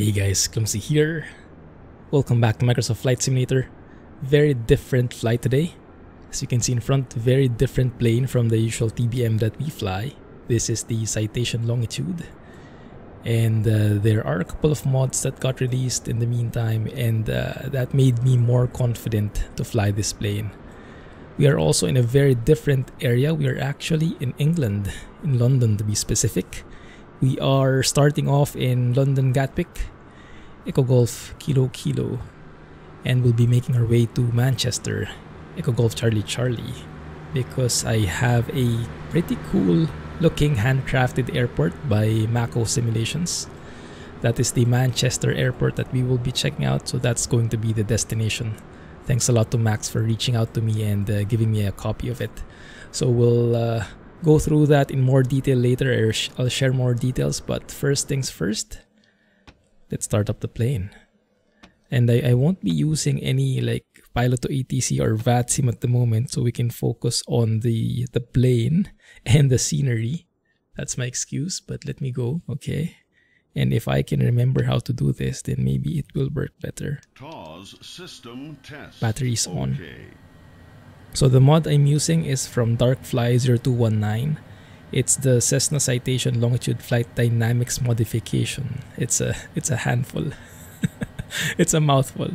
Hey guys, Clumsy here. Welcome back to Microsoft Flight Simulator. Very different flight today. As you can see in front, very different plane from the usual TBM that we fly. This is the Citation Longitude. And uh, there are a couple of mods that got released in the meantime and uh, that made me more confident to fly this plane. We are also in a very different area. We are actually in England, in London to be specific. We are starting off in London Gatwick, Echo Golf Kilo Kilo, and we'll be making our way to Manchester, Echo Golf Charlie Charlie, because I have a pretty cool looking handcrafted airport by Macco Simulations. That is the Manchester airport that we will be checking out, so that's going to be the destination. Thanks a lot to Max for reaching out to me and uh, giving me a copy of it. So we'll uh, go through that in more detail later. I'll share more details, but first things first, let's start up the plane. And I, I won't be using any like Pilot to ATC or VATSIM at the moment, so we can focus on the, the plane and the scenery. That's my excuse, but let me go, okay? And if I can remember how to do this, then maybe it will work better. TAWS system test. Batteries okay. on. So the mod I'm using is from Darkfly0219. It's the Cessna Citation Longitude Flight Dynamics modification. It's a it's a handful. it's a mouthful.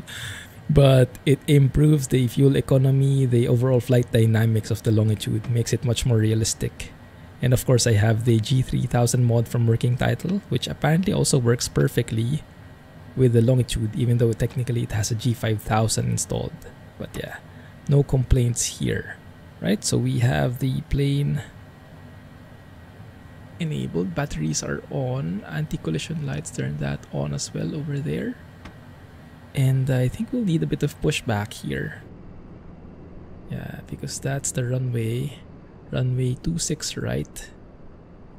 But it improves the fuel economy, the overall flight dynamics of the Longitude, makes it much more realistic. And of course I have the G3000 mod from Working Title, which apparently also works perfectly with the Longitude, even though technically it has a G5000 installed. But yeah no complaints here right so we have the plane enabled batteries are on anti-collision lights turn that on as well over there and I think we'll need a bit of pushback here yeah because that's the runway runway 26 right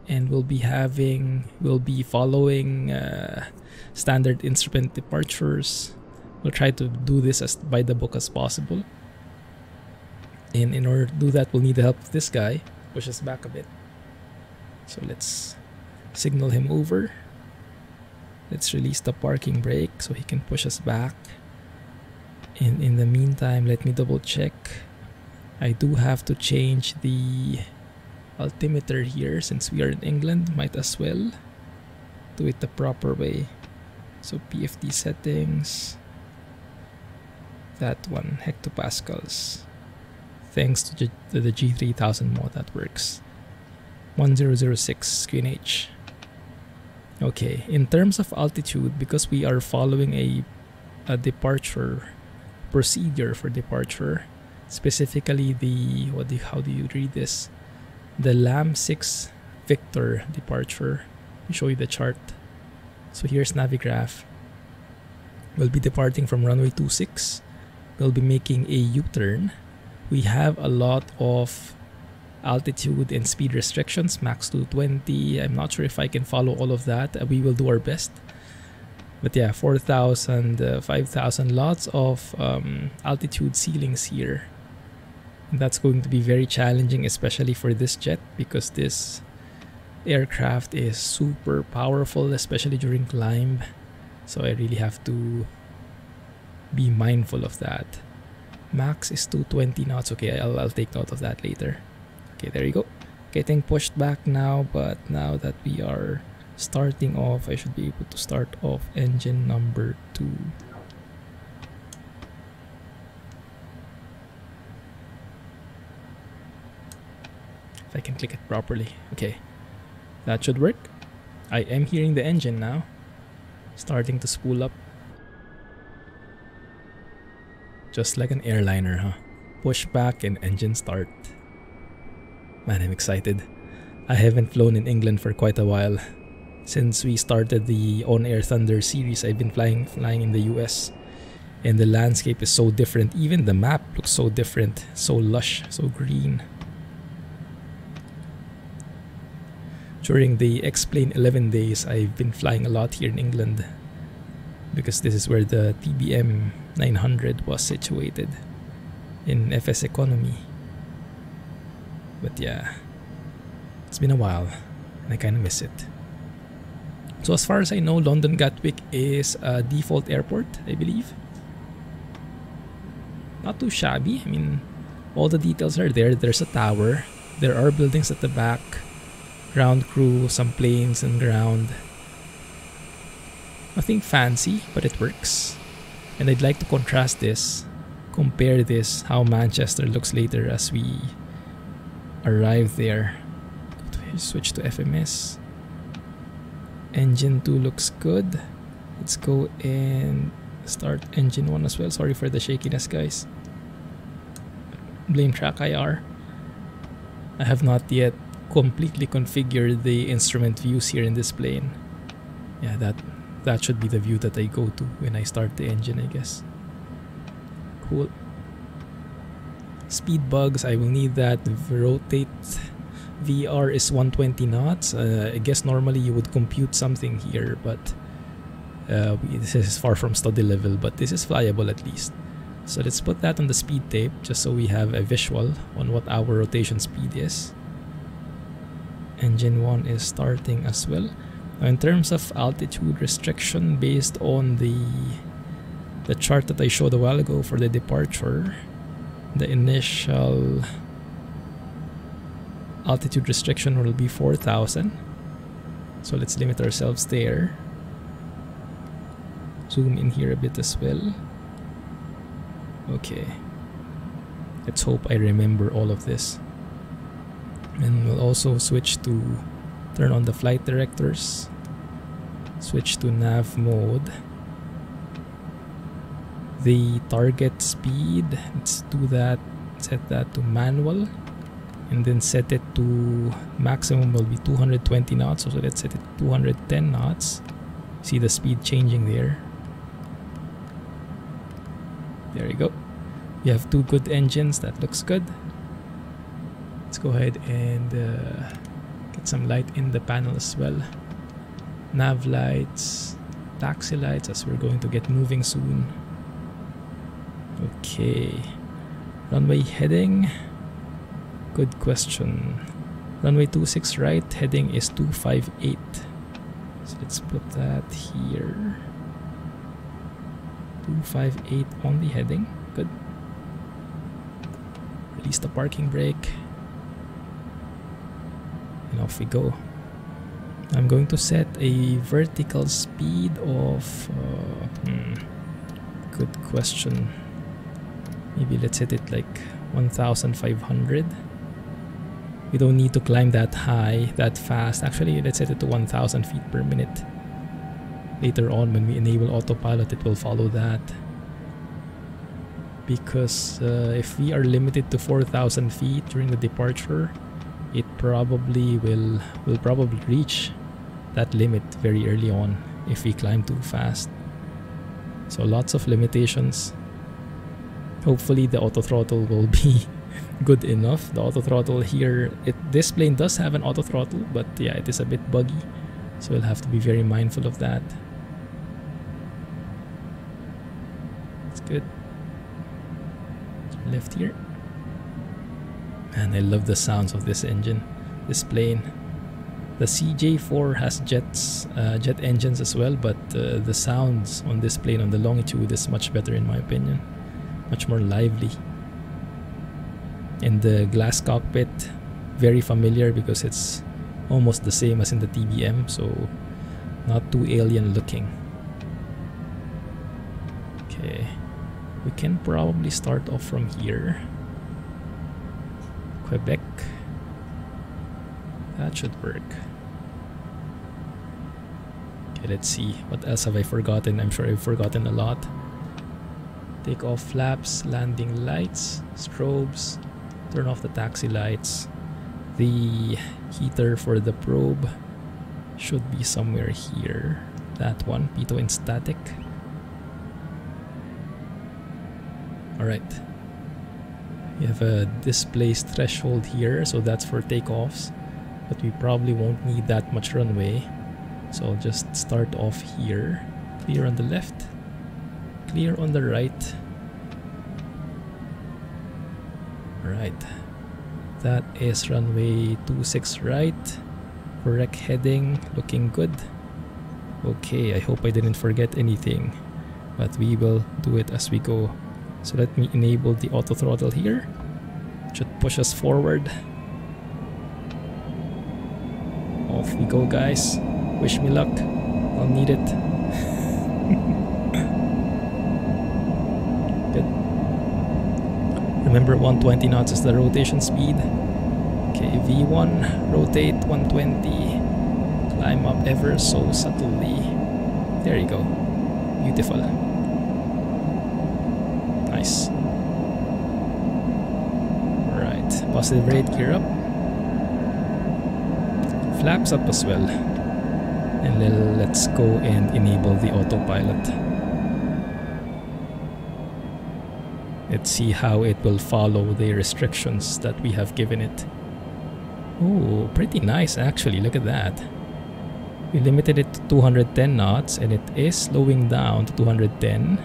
and we'll be having we'll be following uh, standard instrument departures we'll try to do this as by the book as possible and in order to do that, we'll need the help of this guy. Push us back a bit. So let's signal him over. Let's release the parking brake so he can push us back. And in the meantime, let me double check. I do have to change the altimeter here since we are in England. Might as well do it the proper way. So PFD settings. That one, hectopascals thanks to, to the G3000 mod that works. 1006 QNH. Okay, in terms of altitude, because we are following a, a departure procedure for departure, specifically the what how do you read this? The LAM 6 Victor departure. Let me show you the chart. So here's Navigraph. We'll be departing from runway 26. We'll be making a U-turn we have a lot of altitude and speed restrictions max 220 i'm not sure if i can follow all of that uh, we will do our best but yeah 4000 uh, 5000 lots of um, altitude ceilings here and that's going to be very challenging especially for this jet because this aircraft is super powerful especially during climb so i really have to be mindful of that Max is 220 now. It's okay. I'll, I'll take note of that later. Okay, there you go. Getting pushed back now, but now that we are starting off, I should be able to start off engine number 2. If I can click it properly. Okay, that should work. I am hearing the engine now. Starting to spool up. Just like an airliner, huh? Push back and engine start. Man, I'm excited. I haven't flown in England for quite a while. Since we started the On Air Thunder series, I've been flying flying in the US. And the landscape is so different. Even the map looks so different. So lush, so green. During the X-Plane 11 days, I've been flying a lot here in England because this is where the TBM 900 was situated in FS Economy. But yeah, it's been a while and I kind of miss it. So as far as I know, London Gatwick is a default airport, I believe. Not too shabby. I mean, all the details are there. There's a tower. There are buildings at the back. Ground crew, some planes and ground. Nothing fancy, but it works. And I'd like to contrast this, compare this, how Manchester looks later as we arrive there. Switch to FMS. Engine 2 looks good. Let's go and start engine 1 as well. Sorry for the shakiness, guys. Blame TrackIR. I have not yet completely configured the instrument views here in this plane. Yeah, that that should be the view that I go to when I start the engine, I guess. Cool. Speed bugs, I will need that. Rotate VR is 120 knots. Uh, I guess normally you would compute something here, but uh, this is far from study level, but this is flyable at least. So let's put that on the speed tape just so we have a visual on what our rotation speed is. Engine 1 is starting as well. Now in terms of altitude restriction based on the the chart that I showed a while ago for the departure, the initial altitude restriction will be 4000 so let's limit ourselves there. Zoom in here a bit as well. Okay. Let's hope I remember all of this. And we'll also switch to turn on the flight directors. Switch to nav mode the target speed let's do that set that to manual and then set it to maximum will be 220 knots so let's set it 210 knots. See the speed changing there. There you go. You have two good engines that looks good. Let's go ahead and uh, get some light in the panel as well. Nav lights taxi lights as we're going to get moving soon okay runway heading Good question. Runway 26 right, heading is 258. So let's put that here. 258 on the heading. Good. Release the parking brake. And off we go. I'm going to set a vertical speed of... Uh, hmm, good question. Maybe let's set it like 1500 we don't need to climb that high that fast. Actually let's set it to 1000 feet per minute. Later on when we enable autopilot it will follow that. Because uh, if we are limited to 4000 feet during the departure it probably will will probably reach that limit very early on if we climb too fast. So lots of limitations hopefully the auto throttle will be good enough. The auto throttle here, it this plane does have an auto throttle, but yeah, it is a bit buggy. So we'll have to be very mindful of that. It's good. Left here. And I love the sounds of this engine, this plane. The CJ4 has jets, uh, jet engines as well, but uh, the sounds on this plane on the longitude is much better in my opinion. Much more lively. In the glass cockpit very familiar because it's almost the same as in the TBM so not too alien looking. Okay we can probably start off from here. Quebec. That should work. Okay let's see. What else have I forgotten? I'm sure I've forgotten a lot take off flaps landing lights strobes turn off the taxi lights. The heater for the probe should be somewhere here. That one, pitot in static. Alright. We have a displaced threshold here, so that's for takeoffs. but we probably won't need that much runway. So I'll just start off here. Clear on the left, clear on the right. Right. That is runway 26 right. Correct heading, looking good. Okay, I hope I didn't forget anything. But we will do it as we go. So let me enable the auto throttle here. Should push us forward. Off we go guys. Wish me luck. I'll need it. Remember 120 knots is the rotation speed. Okay, V1, rotate 120. Climb up ever so subtly. There you go. Beautiful. Nice. Alright, positive rate gear up. Flaps up as well. And let's go and enable the autopilot. Let's see how it will follow the restrictions that we have given it. Oh, pretty nice actually, look at that. We limited it to 210 knots and it is slowing down to 210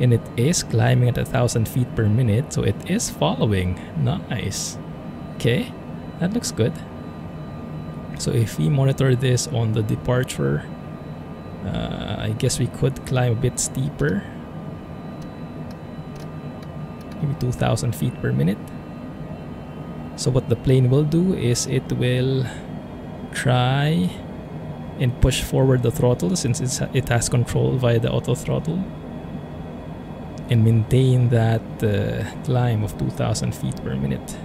and it is climbing at a thousand feet per minute so it is following. Nice. Okay that looks good. So if we monitor this on the departure uh, I guess we could climb a bit steeper maybe 2000 feet per minute so what the plane will do is it will try and push forward the throttle since it has control via the auto throttle and maintain that uh, climb of 2000 feet per minute.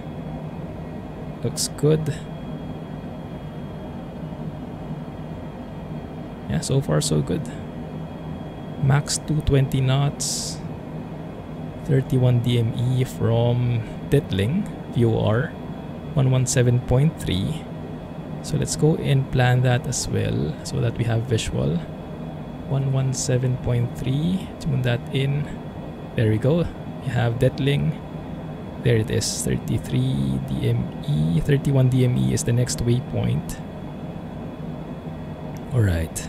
Looks good. Yeah, so far so good. Max 220 knots, 31 DME from Detling VOR 117.3. So let's go and plan that as well so that we have visual. 117.3, tune that in. There we go. We have Detling. There it is, 33 DME. 31 DME is the next waypoint. Alright,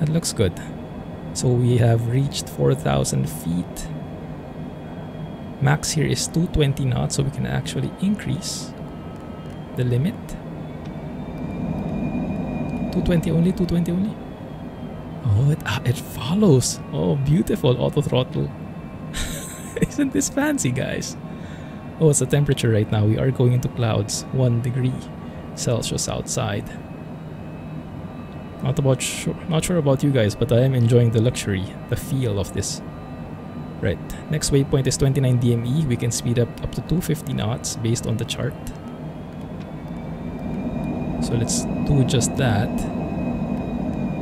that looks good. So we have reached 4,000 feet. Max here is 220 knots, so we can actually increase the limit. 220 only, 220 only. Oh, it, ah, it follows. Oh, beautiful auto throttle. Isn't this fancy, guys? Oh, it's the temperature right now. We are going into clouds. 1 degree Celsius outside. Not about sure, not sure about you guys, but I am enjoying the luxury, the feel of this. Right, next waypoint is 29 DME. We can speed up up to 250 knots based on the chart. So let's do just that.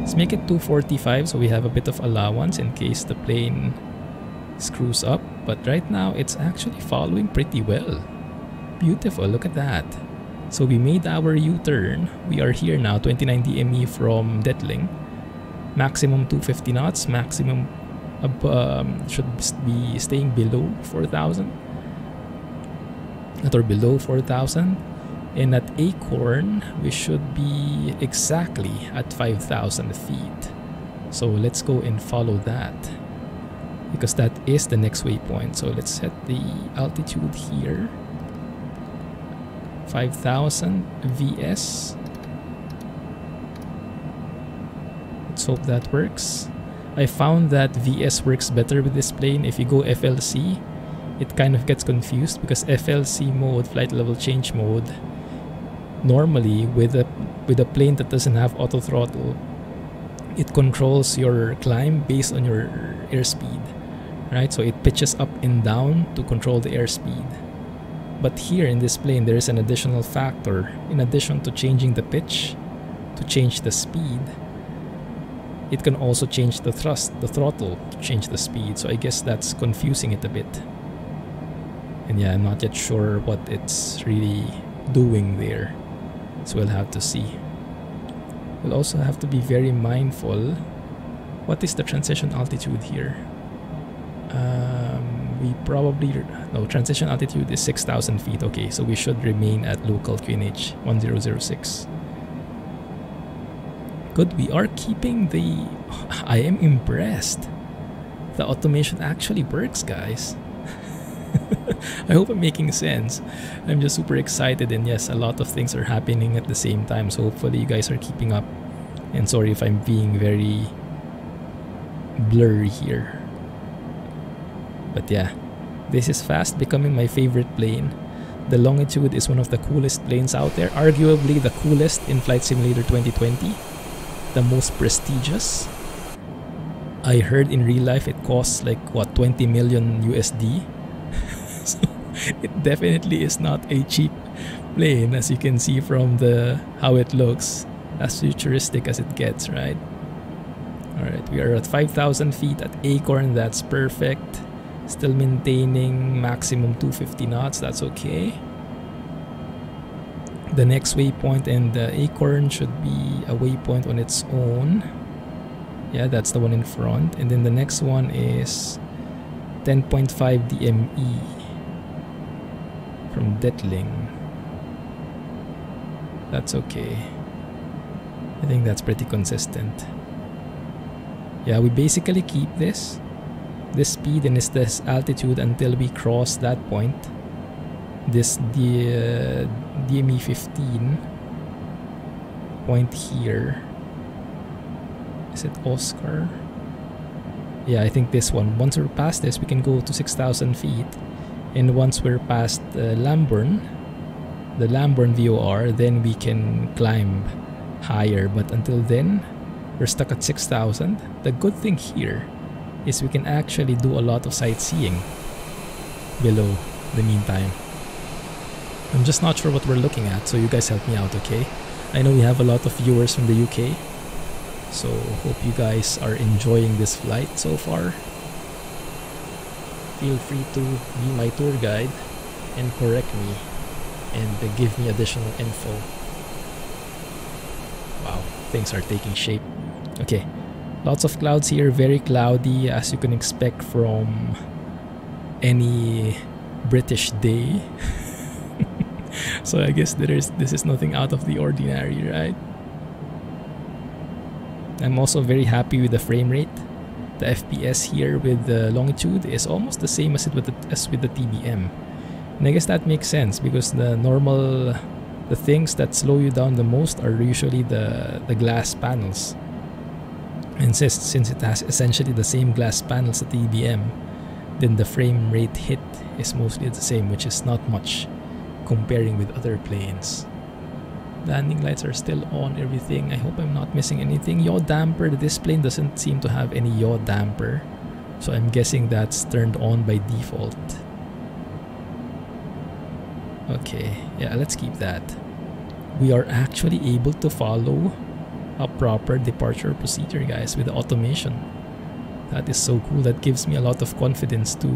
Let's make it 245 so we have a bit of allowance in case the plane screws up. But right now, it's actually following pretty well. Beautiful, look at that. So we made our U-turn. We are here now, 29 DME from Detling. Maximum 250 knots, maximum um, should be staying below 4,000. Or below 4,000. And at Acorn, we should be exactly at 5,000 feet. So let's go and follow that because that is the next waypoint. So let's set the altitude here. 5000 VS. Let's hope that works. I found that VS works better with this plane. If you go FLC, it kind of gets confused because FLC mode, flight level change mode, normally with a with a plane that doesn't have auto throttle, it controls your climb based on your airspeed right? So it pitches up and down to control the airspeed. But here in this plane, there is an additional factor. In addition to changing the pitch, to change the speed, it can also change the thrust, the throttle, to change the speed. So I guess that's confusing it a bit. And yeah, I'm not yet sure what it's really doing there. So we'll have to see. We'll also have to be very mindful. What is the transition altitude here? um, we probably no transition altitude is 6,000 feet. Okay, so we should remain at local QNH 1006. Good, we are keeping the. I am impressed. The automation actually works, guys. I hope I'm making sense. I'm just super excited, and yes, a lot of things are happening at the same time. So hopefully, you guys are keeping up. And sorry if I'm being very blurry here. But yeah, this is fast becoming my favorite plane. The Longitude is one of the coolest planes out there, arguably the coolest in Flight Simulator 2020, the most prestigious. I heard in real life it costs like what 20 million USD. so it definitely is not a cheap plane as you can see from the how it looks as futuristic as it gets, right? Alright, we are at 5,000 feet at Acorn, that's perfect. Still maintaining maximum 250 knots, that's okay. The next waypoint and the acorn should be a waypoint on its own. Yeah, that's the one in front. And then the next one is 10.5 DME from Detling. That's okay. I think that's pretty consistent. Yeah, we basically keep this this speed and this altitude until we cross that point this the uh, DME 15 point here. Is it Oscar? Yeah I think this one. Once we're past this we can go to 6,000 feet. And once we're past uh, Lambourne the Lambourne VOR then we can climb higher. But until then we're stuck at 6,000 the good thing here is we can actually do a lot of sightseeing below the meantime. I'm just not sure what we're looking at, so you guys help me out, okay? I know we have a lot of viewers from the UK, so hope you guys are enjoying this flight so far. Feel free to be my tour guide and correct me and give me additional info. Wow, things are taking shape. Okay, Lots of clouds here, very cloudy as you can expect from any British day. so I guess there is this is nothing out of the ordinary, right? I'm also very happy with the frame rate. The FPS here with the longitude is almost the same as it with the, as with the TBM. And I guess that makes sense because the normal the things that slow you down the most are usually the the glass panels and since, since it has essentially the same glass panels at the TBM, then the frame rate hit is mostly the same, which is not much comparing with other planes. Landing lights are still on, everything. I hope I'm not missing anything. Yaw damper, this plane doesn't seem to have any yaw damper. So I'm guessing that's turned on by default. Okay, yeah, let's keep that. We are actually able to follow a proper departure procedure guys with the automation that is so cool that gives me a lot of confidence to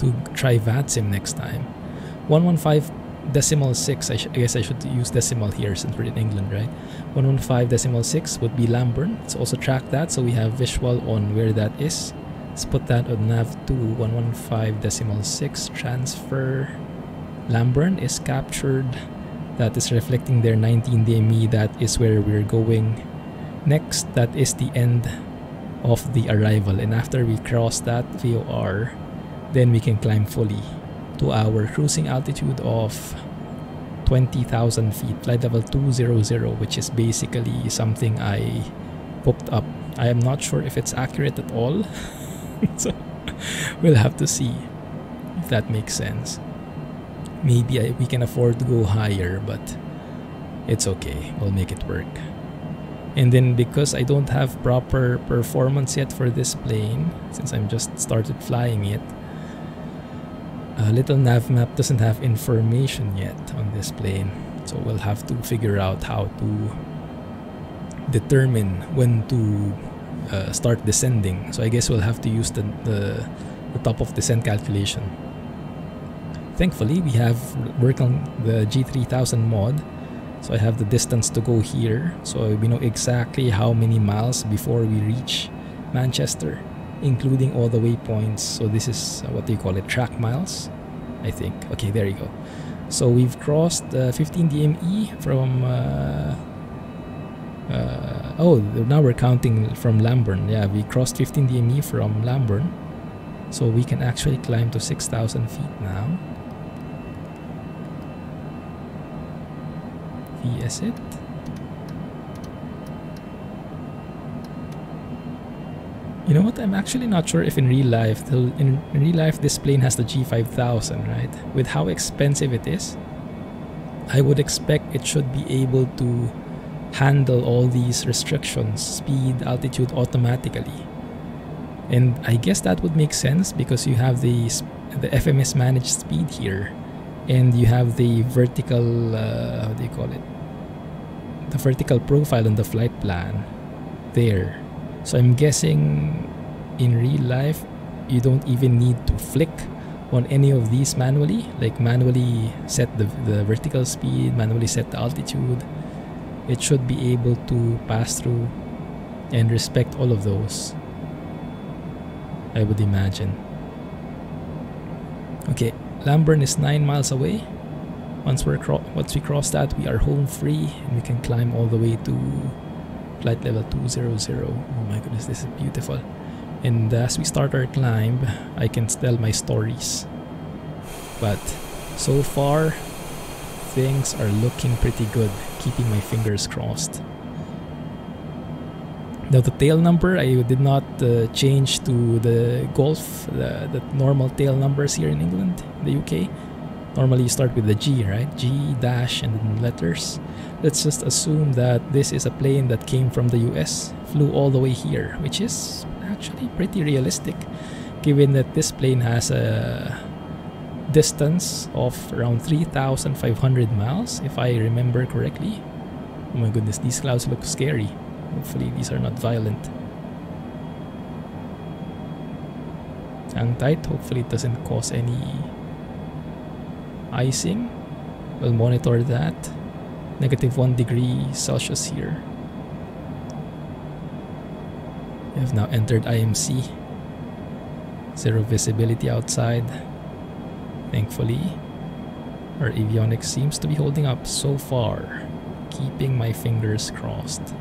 to try VATSIM next time. 115 decimal 6 I, I, guess I should use decimal here since we're in England right? 115 decimal 6 would be Lambourne let's also track that. So we have visual on where that is. Let's put that on nav 2 115 decimal 6 transfer. Lambourn is captured. That is reflecting their 19 DME that is where we're going next. That is the end of the arrival. And after we cross that VOR then we can climb fully to our cruising altitude of 20,000 feet flight level 200 which is basically something I popped up. I am not sure if it's accurate at all. So we'll have to see if that makes sense. Maybe I, we can afford to go higher but it's okay. We'll make it work. And then because I don't have proper performance yet for this plane since I'm just started flying it a Little Navmap doesn't have information yet on this plane so we'll have to figure out how to determine when to uh, start descending. So I guess we'll have to use the, the, the top of descent calculation. Thankfully we have worked on the G3000 mod so I have the distance to go here so we know exactly how many miles before we reach Manchester including all the waypoints. So this is uh, what do you call it? Track miles, I think. Okay, there you go. So we've crossed uh, 15 DME from. Uh, uh, oh, now we're counting from Lambourne. Yeah, we crossed 15 DME from Lambourne. So we can actually climb to 6,000 feet now. VS it. You know what? I'm actually not sure if in real life, in, real life, this plane has the G5000, right? With how expensive it is, I would expect it should be able to handle all these restrictions, speed, altitude automatically. And I guess that would make sense because you have the the FMS managed speed here, and you have the vertical uh, how do you call it? The vertical profile on the flight plan there. So I'm guessing in real life you don't even need to flick on any of these manually, like manually set the, the vertical speed, manually set the altitude. It should be able to pass through and respect all of those. I would imagine. Okay, Lambourne is 9 miles away. Once, we're once we cross that, we are home free and we can climb all the way to flight level 200. Oh my goodness, this is beautiful. And as we start our climb, I can tell my stories. But so far, things are looking pretty good, keeping my fingers crossed. Now the tail number, I did not uh, change to the Golf, the, the normal tail numbers here in England, the UK. Normally you start with the G, right? G dash and then letters. Let's just assume that this is a plane that came from the US, flew all the way here, which is actually pretty realistic given that this plane has a distance of around 3,500 miles, if I remember correctly. Oh my goodness, these clouds look scary. Hopefully these are not violent. Hang tight, hopefully it doesn't cause any icing. We'll monitor that negative 1 degree Celsius here. We have now entered IMC. Zero visibility outside. Thankfully, our avionics seems to be holding up so far, keeping my fingers crossed.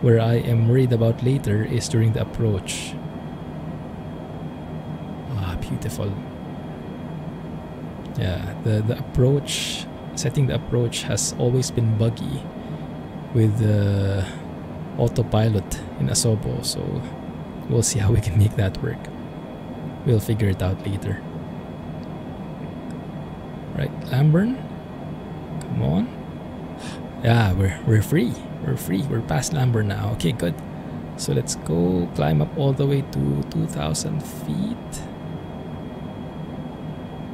Where I am worried about later is during the approach. Ah, beautiful. Yeah, the, the approach setting the approach has always been buggy with the autopilot in Asobo, so we'll see how we can make that work. We'll figure it out later. Right, Lambourne? Come on. Yeah, we're, we're free. We're free. We're past Lambourne now. Okay, good. So let's go climb up all the way to 2,000 feet.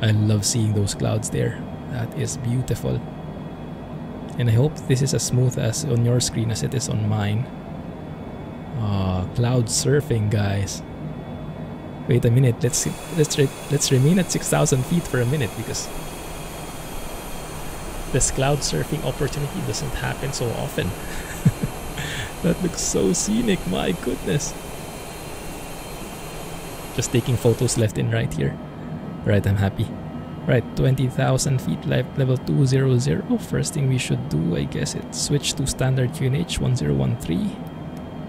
I love seeing those clouds there. That is beautiful. And I hope this is as smooth as on your screen as it is on mine. Ah, cloud surfing, guys. Wait a minute. Let's let's let's remain at 6,000 feet for a minute because this cloud surfing opportunity doesn't happen so often. that looks so scenic. My goodness. Just taking photos left and right here. Right, I'm happy. Right, 20,000 feet level 200. First thing we should do, I guess, is switch to standard QNH 1013.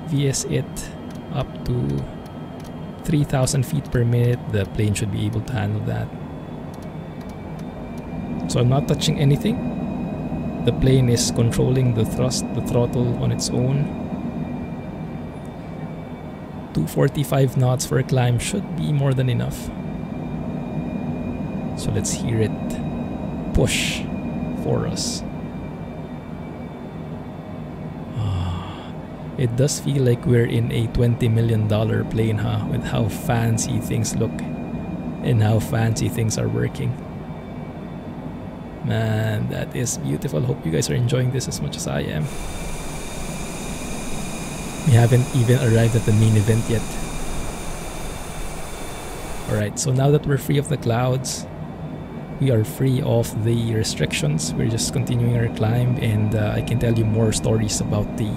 VS it up to 3,000 feet per minute. The plane should be able to handle that. So I'm not touching anything. The plane is controlling the thrust, the throttle on its own. 245 knots for a climb should be more than enough. So let's hear it push for us. Ah, it does feel like we're in a $20 million plane, huh? With how fancy things look and how fancy things are working. Man, that is beautiful. Hope you guys are enjoying this as much as I am. We haven't even arrived at the main event yet. Alright, so now that we're free of the clouds, we are free of the restrictions. We're just continuing our climb, and uh, I can tell you more stories about the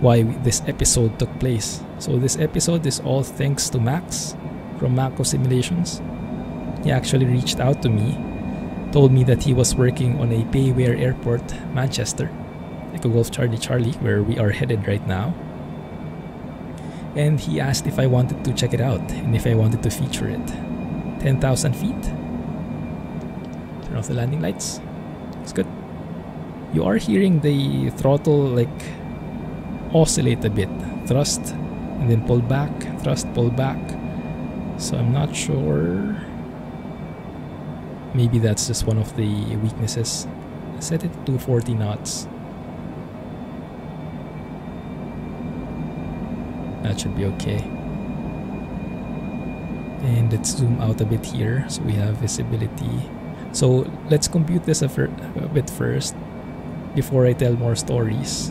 why this episode took place. So this episode is all thanks to Max from Macco Simulations. He actually reached out to me, told me that he was working on a Payware Airport, Manchester, Echo Golf Charlie Charlie, where we are headed right now. And he asked if I wanted to check it out and if I wanted to feature it. 10,000 feet. Turn off the landing lights. It's good. You are hearing the throttle like oscillate a bit. Thrust and then pull back, thrust, pull back. So I'm not sure. Maybe that's just one of the weaknesses. Set it to 40 knots. That should be okay. And let's zoom out a bit here so we have visibility. So let's compute this a, a bit first before I tell more stories.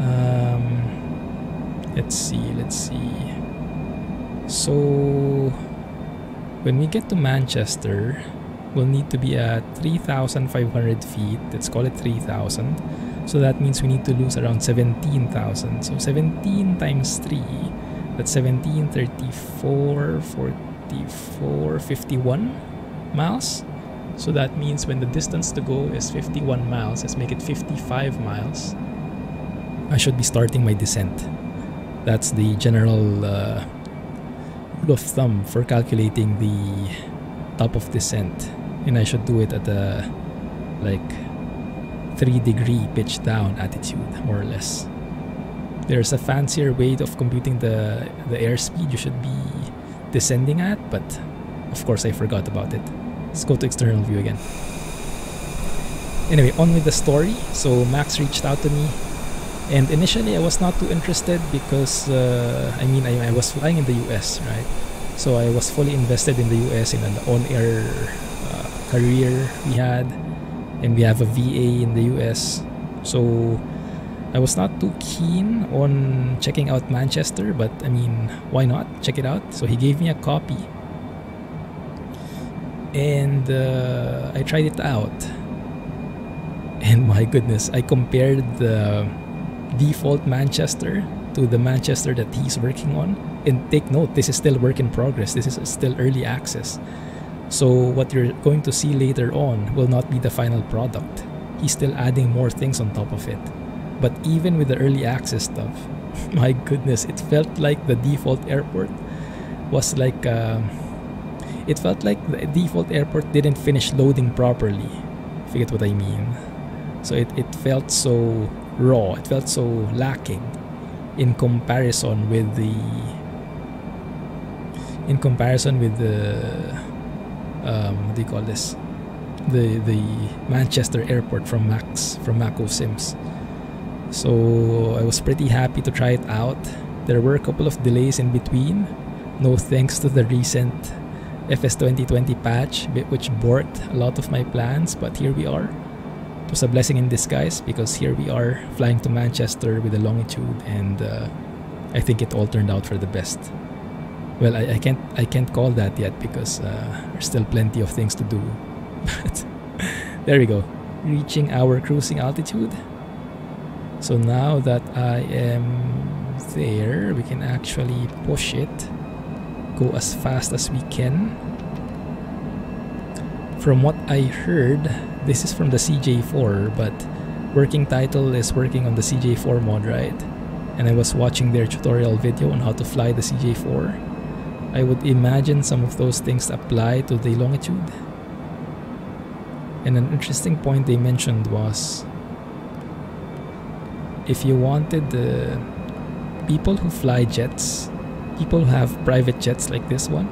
Um, let's see, let's see. So when we get to Manchester, we'll need to be at 3,500 feet. Let's call it 3,000. So that means we need to lose around 17,000. So 17 times 3, that's 17, 34, 44, 51 miles. So that means when the distance to go is 51 miles, let's make it 55 miles. I should be starting my descent. That's the general uh, rule of thumb for calculating the top of descent. And I should do it at a like 3 degree pitch down attitude, more or less. There's a fancier way of computing the, the airspeed you should be descending at, but of course I forgot about it. Let's go to external view again. Anyway, on with the story. So Max reached out to me, and initially I was not too interested because uh, I mean I, I, was flying in the US, right? So I was fully invested in the US in an on-air uh, career we had and we have a VA in the US. So I was not too keen on checking out Manchester, but I mean, why not? Check it out. So he gave me a copy. And uh, I tried it out. And my goodness, I compared the default Manchester to the Manchester that he's working on. And take note, this is still work in progress. This is still early access. So what you're going to see later on will not be the final product. He's still adding more things on top of it. But even with the early access stuff, my goodness, it felt like the default airport was like uh, it felt like the default airport didn't finish loading properly. If you get what I mean. So it, it felt so raw, it felt so lacking in comparison with the in comparison with the um, what do you call this? The the Manchester airport from Max from Macco Sims. So I was pretty happy to try it out. There were a couple of delays in between. No thanks to the recent FS 2020 patch, which borked a lot of my plans, but here we are. It was a blessing in disguise because here we are flying to Manchester with a longitude, and uh, I think it all turned out for the best. Well, I, I can't I can't call that yet because uh, there's still plenty of things to do. But there we go, reaching our cruising altitude. So now that I am there, we can actually push it, go as fast as we can. From what I heard, this is from the CJ4, but working title is working on the CJ4 mod, right? And I was watching their tutorial video on how to fly the CJ4 I would imagine some of those things apply to the longitude. And an interesting point they mentioned was if you wanted the people who fly jets, people have private jets like this one,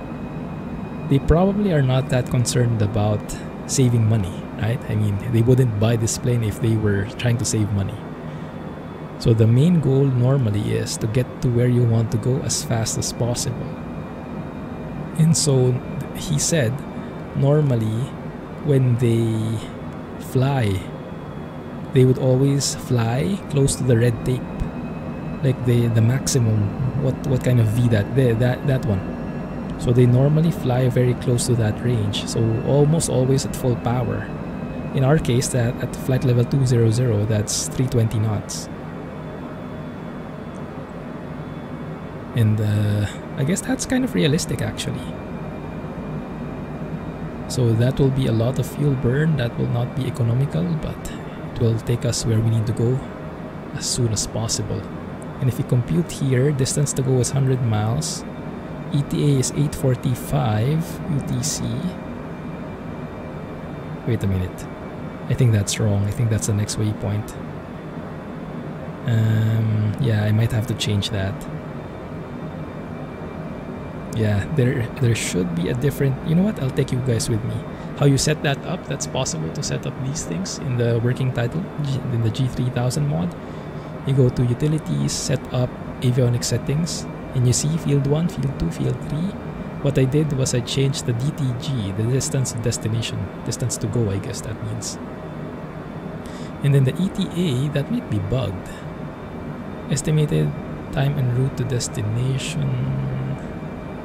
they probably are not that concerned about saving money, right? I mean, they wouldn't buy this plane if they were trying to save money. So the main goal normally is to get to where you want to go as fast as possible. And so he said, normally when they fly, they would always fly close to the red tape, like the the maximum. What what kind of V that that that one. So they normally fly very close to that range, so almost always at full power. In our case, that at flight level 200, that's 320 knots. And uh, I guess that's kind of realistic actually. So that will be a lot of fuel burn, that will not be economical, but it will take us where we need to go as soon as possible. And if you compute here, distance to go is 100 miles, ETA is 845 UTC. Wait a minute. I think that's wrong. I think that's the next waypoint. Um, yeah, I might have to change that. Yeah, there there should be a different... You know what? I'll take you guys with me. How you set that up, that's possible to set up these things in the working title, in the G3000 mod. You go to Utilities, Set Up, Avionics Settings, and you see field 1, field 2, field 3. What I did was I changed the DTG, the distance to destination, distance to go I guess that means. And then the ETA, that might be bugged. Estimated time and route to destination.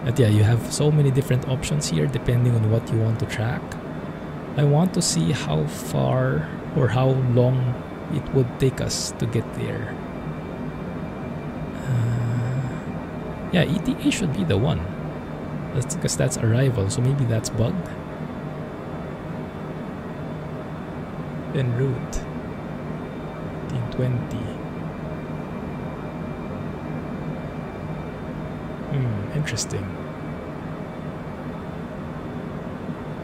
But yeah, you have so many different options here depending on what you want to track. I want to see how far or how long it would take us to get there. Yeah, ETA should be the one. That's because that's arrival, so maybe that's bugged. En route. Twenty. Hmm, interesting.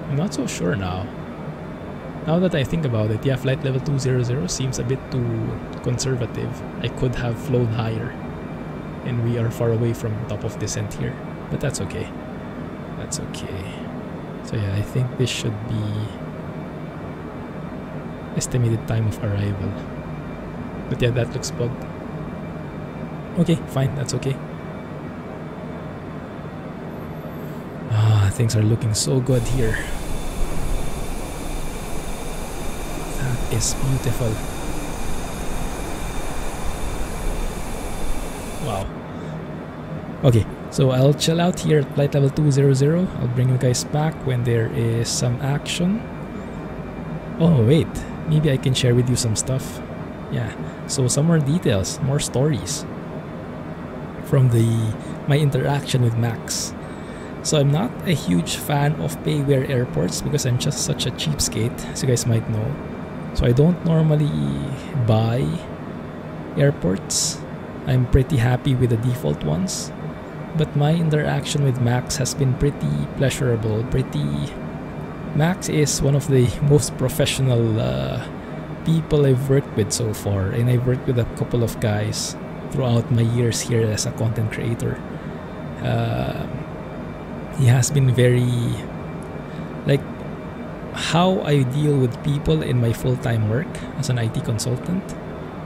I'm not so sure now. Now that I think about it, yeah, flight level 200 seems a bit too conservative. I could have flown higher and we are far away from top of descent here but that's okay. That's okay. So yeah I think this should be estimated time of arrival. But yeah that looks bugged okay fine that's okay. Ah things are looking so good here that is beautiful Wow. Okay, so I'll chill out here at flight level 200. I'll bring you guys back when there is some action. Oh, wait. Maybe I can share with you some stuff. Yeah, so some more details, more stories from the my interaction with Max. So I'm not a huge fan of payware airports because I'm just such a cheapskate, as you guys might know. So I don't normally buy airports I'm pretty happy with the default ones. But my interaction with Max has been pretty pleasurable, pretty... Max is one of the most professional uh, people I've worked with so far and I've worked with a couple of guys throughout my years here as a content creator. Uh, he has been very how I deal with people in my full-time work as an IT consultant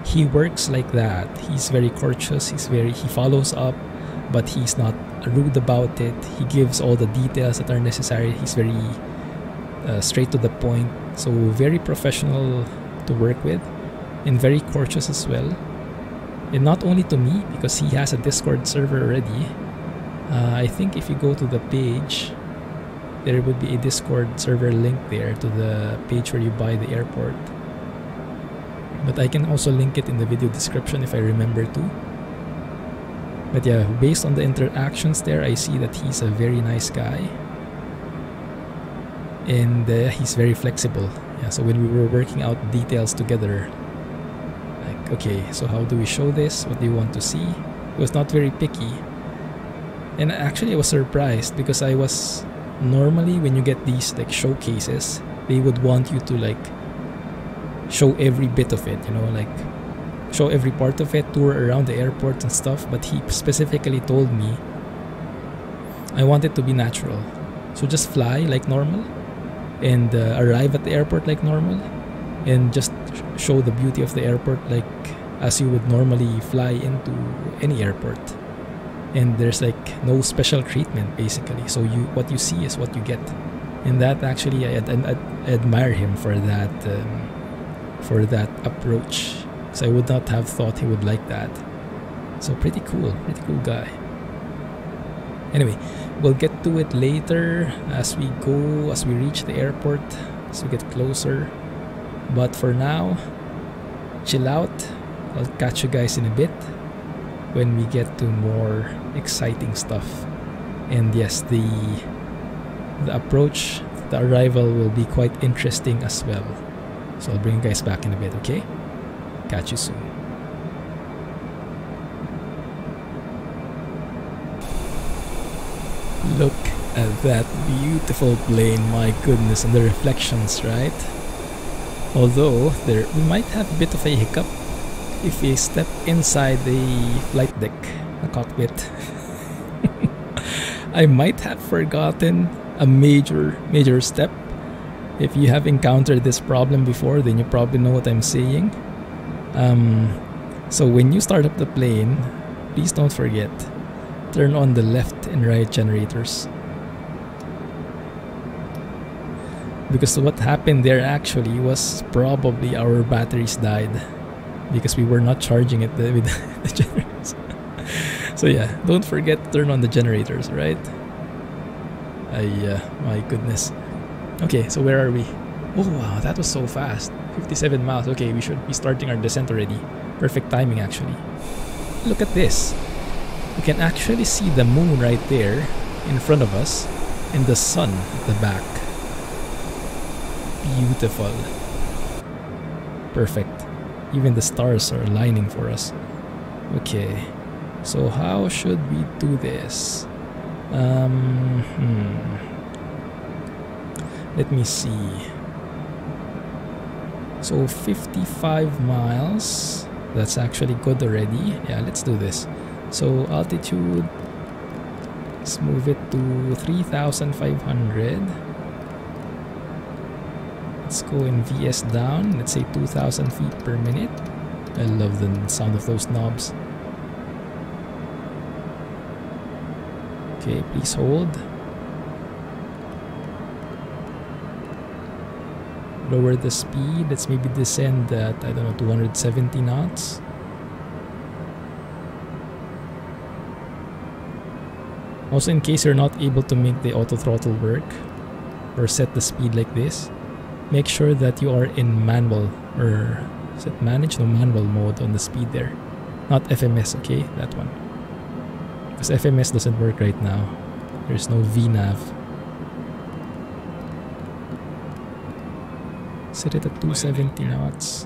he works like that. He's very courteous. He's very he follows up, but he's not rude about it. He gives all the details that are necessary. He's very uh, straight to the point. So very professional to work with, and very courteous as well. And not only to me because he has a Discord server already. Uh, I think if you go to the page, there would be a Discord server link there to the page where you buy the airport but I can also link it in the video description if I remember to. But yeah, based on the interactions there, I see that he's a very nice guy. And uh, he's very flexible. Yeah, so when we were working out details together, like, okay, so how do we show this? What do you want to see? He was not very picky. And actually, I was surprised because I was normally when you get these like showcases, they would want you to like show every bit of it, you know, like show every part of it, tour around the airport and stuff. But he specifically told me I want it to be natural. So just fly like normal and uh, arrive at the airport like normal and just show the beauty of the airport like as you would normally fly into any airport and there's like no special treatment basically so you what you see is what you get and that actually i, I, admire him for that um, for that approach. So I would not have thought he would like that. So pretty cool, pretty cool guy. Anyway, we'll get to it later as we go, as we reach the airport, as we get closer. But for now, chill out. I'll catch you guys in a bit. When we get to more exciting stuff. And yes, the the approach, the arrival will be quite interesting as well. So I'll bring you guys back in a bit, okay? Catch you soon. Look at that beautiful plane, my goodness, and the reflections, right? Although there we might have a bit of a hiccup if we step inside the flight deck, the cockpit. I might have forgotten a major major step. If you have encountered this problem before, then you probably know what I'm saying. Um, so when you start up the plane, please don't forget turn on the left and right generators. Because what happened there actually was probably our batteries died because we were not charging it with the generators. so yeah, don't forget to turn on the generators, right? I, uh, my goodness. Okay, so where are we? Oh wow, that was so fast. 57 miles. Okay, we should be starting our descent already. Perfect timing actually. Look at this. We can actually see the moon right there in front of us and the sun at the back. Beautiful. Perfect. Even the stars are aligning for us. Okay. So how should we do this? Um, hmm. Let me see. So 55 miles. That's actually good already. Yeah, let's do this. So altitude, let's move it to 3,500. Let's go in VS down. Let's say 2,000 feet per minute. I love the sound of those knobs. Okay, please hold. Lower the speed. Let's maybe descend at, I don't know, 270 knots. Also, in case you're not able to make the auto throttle work or set the speed like this, make sure that you are in manual or is it manage no manual mode on the speed there, not FMS. Okay, that one. Because FMS doesn't work right now. There's no VNAV. Set it at 270 knots.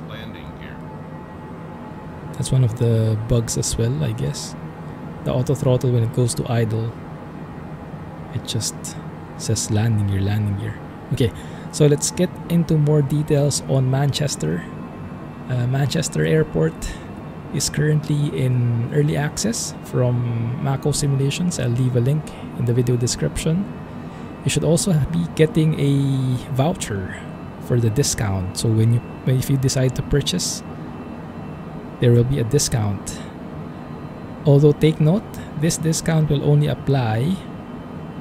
That's one of the bugs as well, I guess. The auto throttle when it goes to idle it just says landing gear landing gear okay so let's get into more details on manchester. Uh, manchester airport is currently in early access from Macco Simulations. I'll leave a link in the video description. You should also be getting a voucher for the discount. So when you if you decide to purchase there will be a discount. Although take note this discount will only apply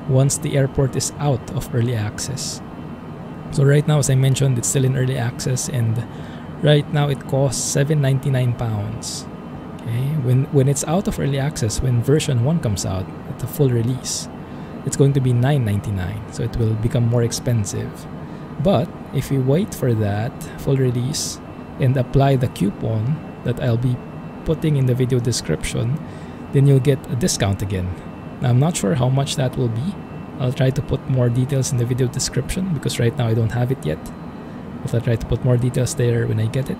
once the airport is out of early access. So right now, as I mentioned, it's still in early access, and right now it costs 7.99 pounds. Okay, when when it's out of early access, when version one comes out at the full release, it's going to be 9.99. So it will become more expensive. But if you wait for that full release and apply the coupon that I'll be putting in the video description, then you'll get a discount again now, I'm not sure how much that will be. I'll try to put more details in the video description because right now I don't have it yet. But I'll try to put more details there when I get it.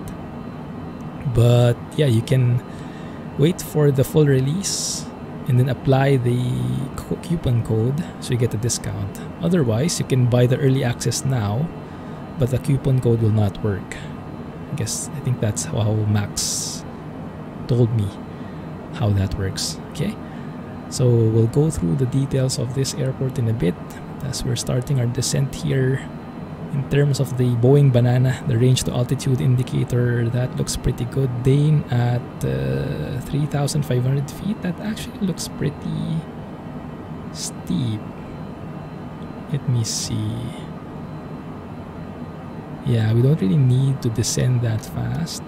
But yeah, you can wait for the full release and then apply the coupon code so you get a discount. Otherwise, you can buy the early access now, but the coupon code will not work. I guess I think that's how Max told me how that works. Okay. So we'll go through the details of this airport in a bit as we're starting our descent here. In terms of the Boeing Banana, the range to altitude indicator, that looks pretty good. Dane at uh, 3,500 feet, that actually looks pretty steep. Let me see. Yeah, we don't really need to descend that fast.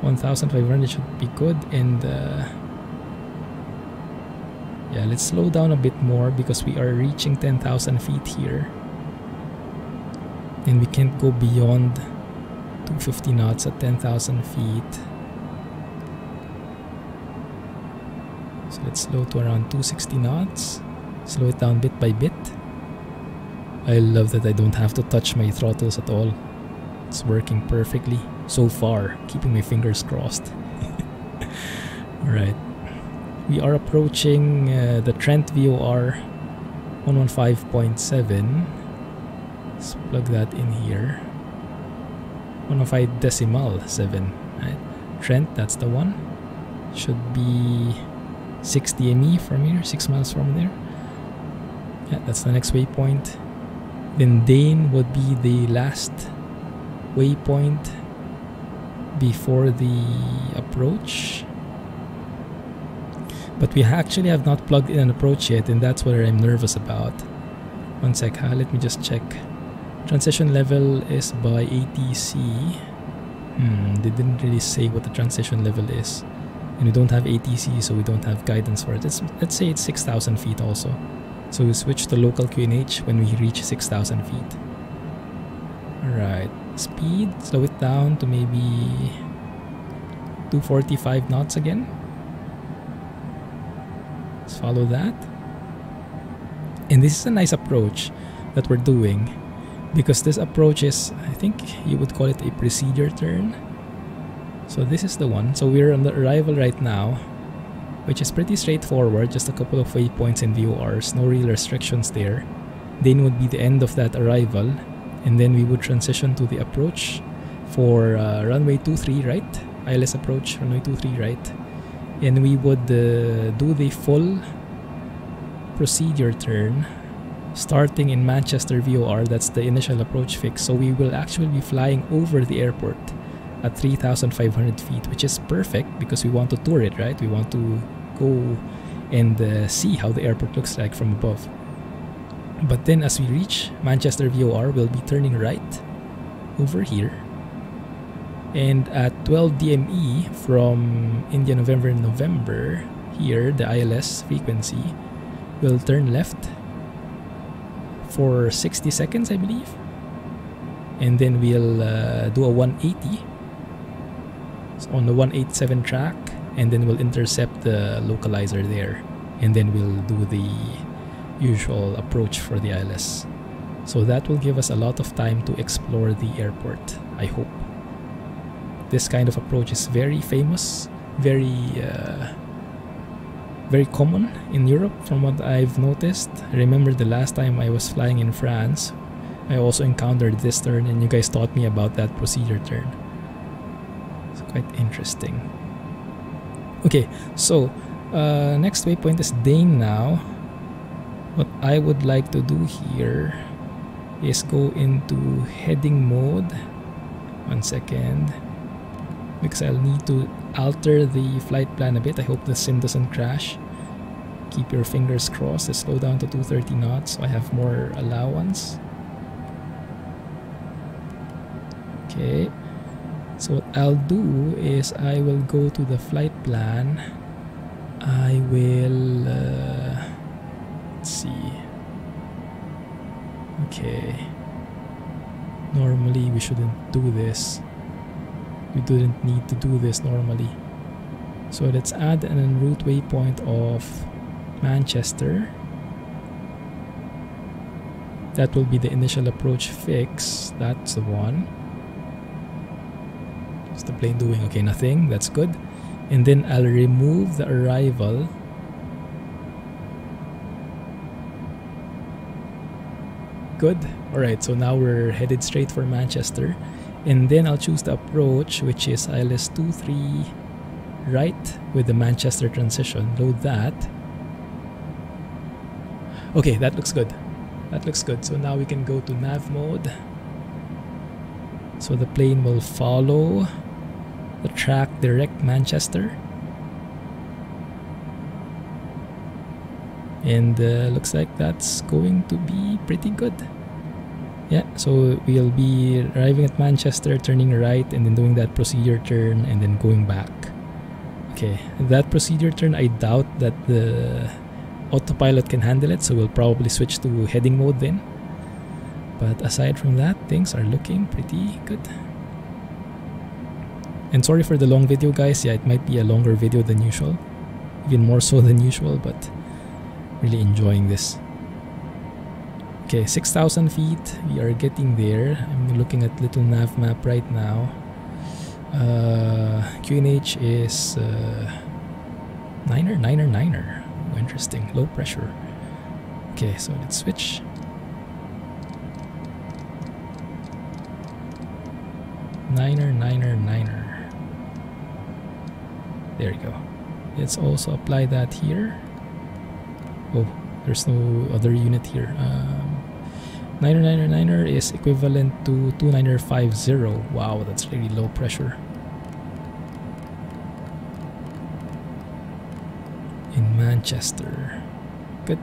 1,500 should be good and uh, yeah, let's slow down a bit more because we are reaching 10,000 feet here. And we can't go beyond 250 knots at 10,000 feet. So let's slow to around 260 knots. Slow it down bit by bit. I love that I don't have to touch my throttles at all. It's working perfectly so far, keeping my fingers crossed. Alright. We are approaching uh, the Trent VOR 115.7. Let's plug that in here. 105 decimal 7. Right? Trent, that's the one. Should be 6 DME from here, 6 miles from there. Yeah, that's the next waypoint. Then Dane would be the last waypoint before the approach. But we actually have not plugged in an approach yet, and that's what I'm nervous about. One sec, huh? let me just check. Transition level is by ATC. Hmm, they didn't really say what the transition level is. And we don't have ATC, so we don't have guidance for it. It's, let's say it's 6,000 feet also. So we switch to local QNH when we reach 6,000 feet. Alright, speed, slow it down to maybe 245 knots again. Follow that. And this is a nice approach that we're doing because this approach is, I think you would call it a procedure turn. So this is the one. So we're on the arrival right now, which is pretty straightforward, just a couple of waypoints and VORs, no real restrictions there. Then would be the end of that arrival, and then we would transition to the approach for uh, runway 23 right, ILS approach, runway 23 right, and we would uh, do the full procedure turn starting in Manchester VOR, that's the initial approach fix. So we will actually be flying over the airport at 3,500 feet, which is perfect because we want to tour it, right? We want to go and uh, see how the airport looks like from above. But then as we reach Manchester VOR, we'll be turning right over here. And at 12 DME from India November November, here, the ILS frequency, we'll turn left for 60 seconds, I believe. And then we'll uh, do a 180 so on the 187 track, and then we'll intercept the localizer there, and then we'll do the usual approach for the ILS. So that will give us a lot of time to explore the airport, I hope. This kind of approach is very famous, very uh, very common in Europe from what I've noticed. I remember the last time I was flying in France, I also encountered this turn and you guys taught me about that procedure turn. It's quite interesting. Okay, so uh, next waypoint is Dane now. What I would like to do here is go into heading mode. One second. Because I'll need to alter the flight plan a bit. I hope the sim doesn't crash. Keep your fingers crossed. Let's slow down to 230 knots so I have more allowance. Okay. So what I'll do is I will go to the flight plan. I will... Uh, let's see. Okay. Normally we shouldn't do this. We didn't need to do this normally. So let's add an en route waypoint of Manchester. That will be the initial approach fix. That's the one. What's the plane doing? Okay, nothing. That's good. And then I'll remove the arrival. Good. Alright, so now we're headed straight for Manchester. And then I'll choose the approach, which is ILS 23 right with the Manchester transition. Load that. Okay, that looks good. That looks good. So now we can go to nav mode. So the plane will follow the track direct Manchester. And uh, looks like that's going to be pretty good. Yeah, so we'll be arriving at Manchester, turning right, and then doing that procedure turn, and then going back. Okay, that procedure turn, I doubt that the autopilot can handle it, so we'll probably switch to heading mode then. But aside from that, things are looking pretty good. And sorry for the long video guys, yeah, it might be a longer video than usual. even more so than usual, but really enjoying this. Okay, 6,000 feet. We are getting there. I'm looking at Little Navmap right now. Uh, QNH is uh, niner, niner, niner. Oh, interesting. Low pressure. Okay, so let's switch. Niner, niner, niner. There you go. Let's also apply that here. Oh, there's no other unit here. Uh, 9999 is equivalent to 2950. Wow, that's really low pressure. In Manchester. Good.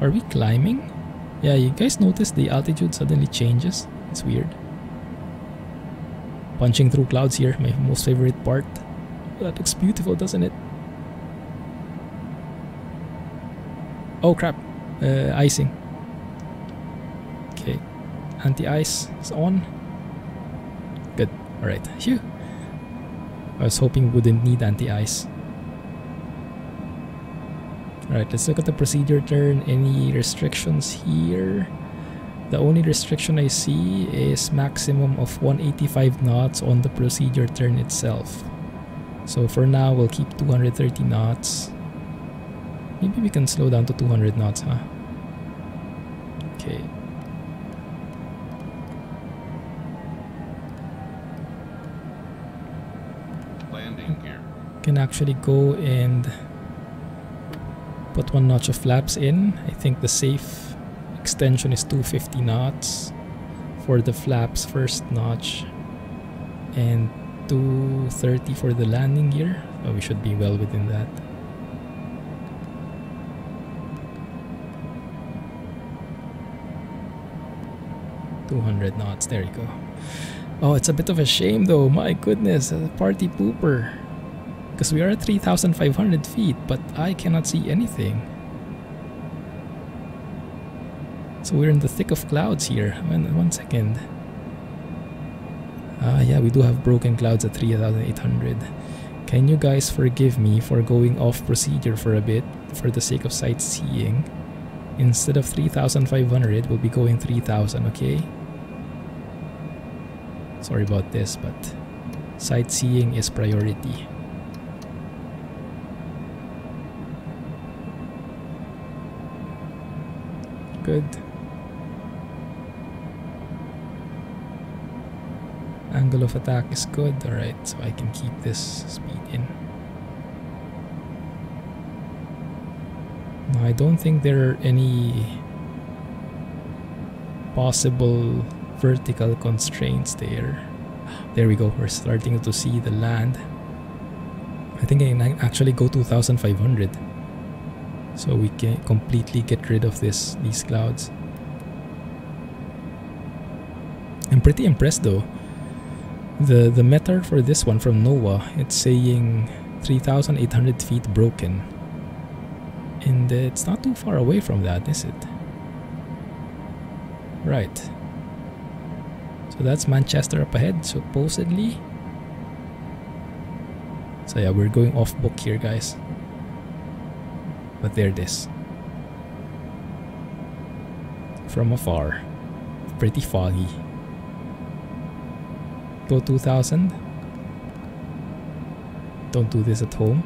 Are we climbing? Yeah, you guys notice the altitude suddenly changes? It's weird. Punching through clouds here, my most favorite part. That looks beautiful, doesn't it? Oh crap, uh, icing. Okay, anti-ice is on. Good, alright, phew. I was hoping we wouldn't need anti-ice. Alright, let's look at the procedure turn. Any restrictions here? The only restriction I see is maximum of 185 knots on the procedure turn itself. So for now, we'll keep 230 knots. Maybe we can slow down to 200 knots, huh? Okay. Landing gear. Can actually go and put one notch of flaps in. I think the safe extension is 250 knots for the flaps first notch and 230 for the landing gear oh, we should be well within that Two hundred knots. There you go. Oh, it's a bit of a shame though. My goodness, a party pooper. Because we are at 3,500 feet, but I cannot see anything. So we're in the thick of clouds here. One, one second. Ah, yeah, we do have broken clouds at 3,800. Can you guys forgive me for going off procedure for a bit for the sake of sightseeing? Instead of 3,500, we'll be going 3,000, okay? Sorry about this, but sightseeing is priority. Good. Angle of attack is good. Alright, so I can keep this speed in. No, I don't think there are any possible vertical constraints there. There we go. We're starting to see the land. I think I can actually go 2500 so we can completely get rid of this these clouds. I'm pretty impressed though the the METAR for this one from NOAA, it's saying 3,800 feet broken. And it's not too far away from that, is it? Right. So that's Manchester up ahead, supposedly. So yeah, we're going off book here, guys. But there it is. From afar. Pretty foggy. Go 2000. Don't do this at home.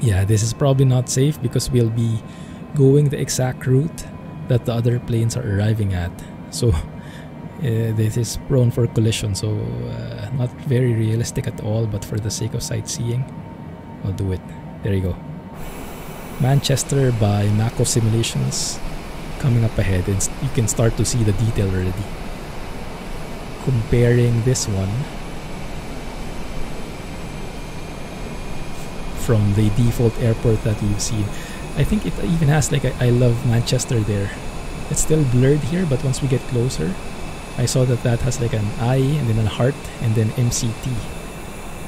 Yeah, this is probably not safe because we'll be going the exact route that the other planes are arriving at. So uh, this is prone for collision. So uh, not very realistic at all, but for the sake of sightseeing, I'll do it. There you go. Manchester by Macco Simulations coming up ahead and you can start to see the detail already comparing this one from the default airport that we've seen. I think it even has like I love Manchester there. It's still blurred here, but once we get closer, I saw that that has like an I and then a heart and then MCT.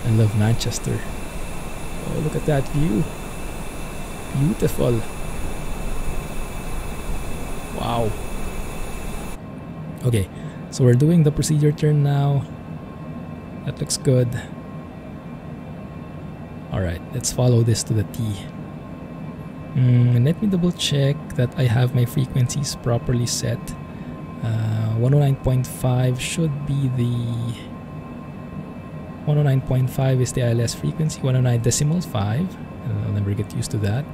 I love Manchester. Oh, look at that view. Beautiful. Wow. Okay, so we're doing the procedure turn now. That looks good. Alright, let's follow this to the T. Mm, let me double check that I have my frequencies properly set. Uh, 109.5 should be the 109.5 is the ILS frequency, 109 decimal 5. I'll never get used to that.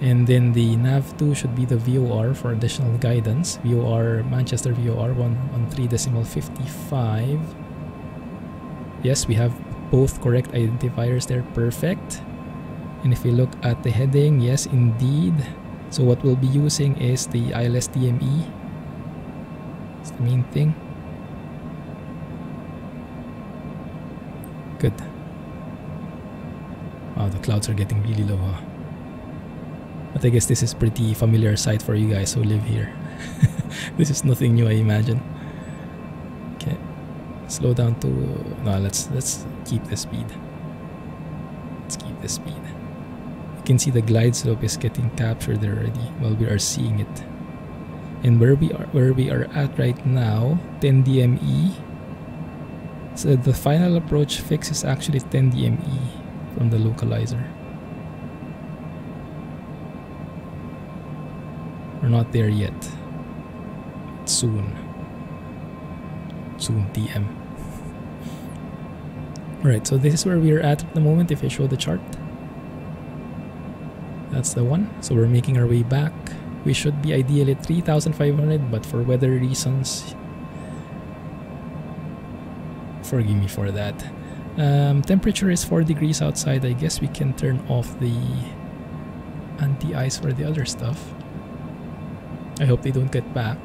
And then the nav2 should be the VOR for additional guidance. VOR, Manchester VOR 113 decimal 55. Yes, we have both correct identifiers there, perfect. And if we look at the heading, yes, indeed. So what we'll be using is the ILS DME. It's the main thing. Good. Wow, the clouds are getting really low, huh? But I guess this is pretty familiar sight for you guys who live here. this is nothing new, I imagine. Okay, slow down to no. Let's let's keep the speed. Let's keep the speed. You can see the glide slope is getting captured already while we are seeing it. And where we are where we are at right now, 10 DME so the final approach fix is actually 10 DME from the localizer. We're not there yet. Soon. Soon DM. Alright, so this is where we are at at the moment if I show the chart. That's the one. So we're making our way back. We should be ideally 3,500 but for weather reasons forgive me for that. Um, temperature is 4 degrees outside. I guess we can turn off the anti-ice for the other stuff. I hope they don't get back.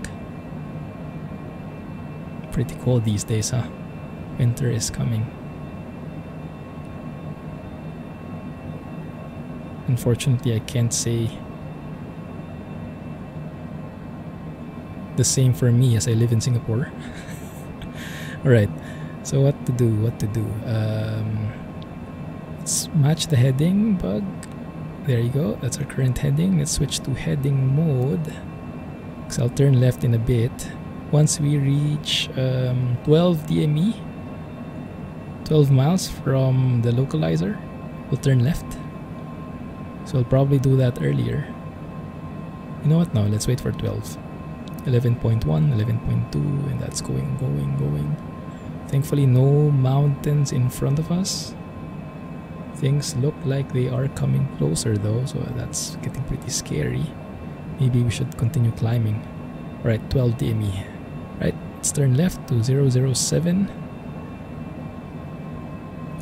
Pretty cold these days, huh? Winter is coming. Unfortunately, I can't say the same for me as I live in Singapore. Alright, so what to do? What to do? Um, let's match the heading bug. There you go. That's our current heading. Let's switch to heading mode. because I'll turn left in a bit. Once we reach um, 12 DME, 12 miles from the localizer, we'll turn left. So I'll probably do that earlier. You know what? Now let's wait for 12. 11.1, 11.2, and that's going, going, going. Thankfully, no mountains in front of us. Things look like they are coming closer though, so that's getting pretty scary. Maybe we should continue climbing. Alright, 12 DME. Right, let's turn left to 007.